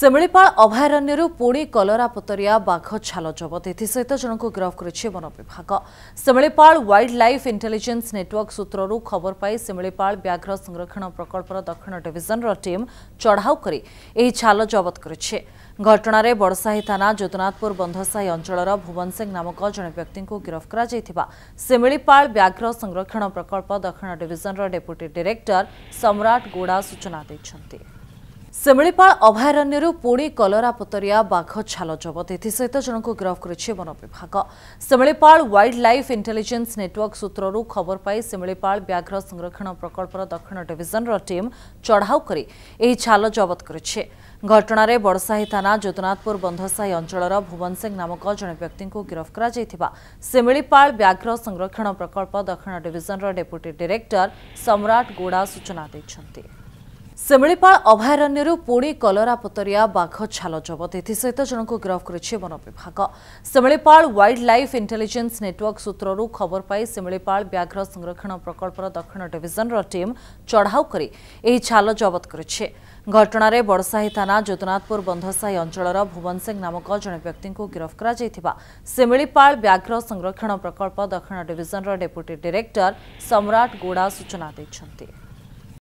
ଶିମିଳିପାଳ ଅଭୟାରଣ୍ୟରୁ ପୁଣି କଲରାପତରିଆ ବାଘ ଛାଲ ଜବତ ଏଥିସହିତ ଜଣଙ୍କୁ ଗିରଫ କରିଛି ବନ ବିଭାଗ Similipal wildlife intelligence network ସୂତ୍ରରୁ ଖବର ପାଇ ଶିମିଳିପାଳ ବ୍ୟାଘ୍ର ସଂରକ୍ଷଣ ପ୍ରକଳ୍ପର ଦକ୍ଷିଣ ଡିଭିଜନର ଟିମ୍ ଚଢ଼ାଉ କରି ଏହି ଛାଲ ଜବତ କରିଛି ଘଟଣାରେ ବଡ଼ସାହି ଥାନା ଯଦୁନାଥପୁର ବନ୍ଧସାହି ଅଞ୍ଚଳର ଭୁବନ ସିଂ ନାମକ ଜଣେ ବ୍ୟକ୍ତିଙ୍କୁ ଗିରଫ କରାଯାଇଥିବା ଶିମିଳିପାଳ ବ୍ୟାଘ୍ର ସଂରକ୍ଷଣ ପ୍ରକଳ୍ପ ଦକ୍ଷିଣ ଡିଭିଜନର ଡେପୁଟି ଡିରେକ୍ଟର ସମ୍ରାଟ ଗୋଡ଼ା ସୂଚନା ଦେଇଛନ୍ତି ଶିମିଳିପାଳ ଅଭୟାରଣ୍ୟରୁ ପୁଣି କଲରାପତରିଆ ବାଘ ଛାଲ ଜବତ ଏଥିସହିତ ଜଣଙ୍କୁ ଗିରଫ କରିଛି ବନ ବିଭାଗ Similipal wildlife intelligence network ସୂତ୍ରରୁ ଖବର ପାଇ ଶିମିଳିପାଳ ବ୍ୟାଘ୍ର ସଂରକ୍ଷଣ ପ୍ରକଳ୍ପର ଦକ୍ଷିଣ ଡିଭିଜନର ଟିମ୍ ଚଢ଼ାଉ କରି ଏହି ଛାଲ ଜବତ କରିଛି ଘଟଣାରେ ବଡ଼ସାହି ଥାନା ଯଦୁନାଥପୁର ବନ୍ଧସାହି ଅଞ୍ଚଳର ଭୁବନ ସିଂ ନାମକ ଜଣେ ବ୍ୟକ୍ତିଙ୍କୁ ଗିରଫ କରାଯାଇଥିବା ଶିମିଳିପାଳ ବ୍ୟାଘ୍ର ସଂରକ୍ଷଣ ପ୍ରକଳ୍ପ ଦକ୍ଷିଣ ଡିଭିଜନର ଡେପୁଟି ଡିରେକ୍ଟର ସମ୍ରାଟ ଗୋଡ଼ା ସୂଚନା ଦେଇଛନ୍ତି ଶିମିଳିପାଳ ଅଭୟାରଣ୍ୟରୁ ପୁଣି କଲରାପତରିଆ ବାଘ ଛାଲ ଜବତ ଏଥିସହିତ ଜଣଙ୍କୁ ଗିରଫ କରିଛି ବନ ବିଭାଗ Similipal wildlife intelligence network ସୂତ୍ରରୁ ଖବର ପାଇ ଶିମିଳିପାଳ ବ୍ୟାଘ୍ର ସଂରକ୍ଷଣ ପ୍ରକଳ୍ପର ଦକ୍ଷିଣ ଡିଭିଜନର ଟିମ୍ ଚଢ଼ାଉ କରି ଏହି ଛାଲ ଜବତ କରିଛି ଘଟଣାରେ ବଡ଼ସାହି ଥାନା ଯଦୁନାଥପୁର ବନ୍ଧସାହି ଅଞ୍ଚଳର ଭୁବନ ସିଂ ନାମକ ଜଣେ ବ୍ୟକ୍ତିଙ୍କୁ ଗିରଫ କରାଯାଇଥିବା ଶିମିଳିପାଳ ବ୍ୟାଘ୍ର ସଂରକ୍ଷଣ ପ୍ରକଳ୍ପ ଦକ୍ଷିଣ ଡିଭିଜନର ଡେପୁଟି ଡିରେକ୍ଟର ସମ୍ରାଟ ଗୋଡ଼ା ସୂଚନା ଦେଇଛନ୍ତି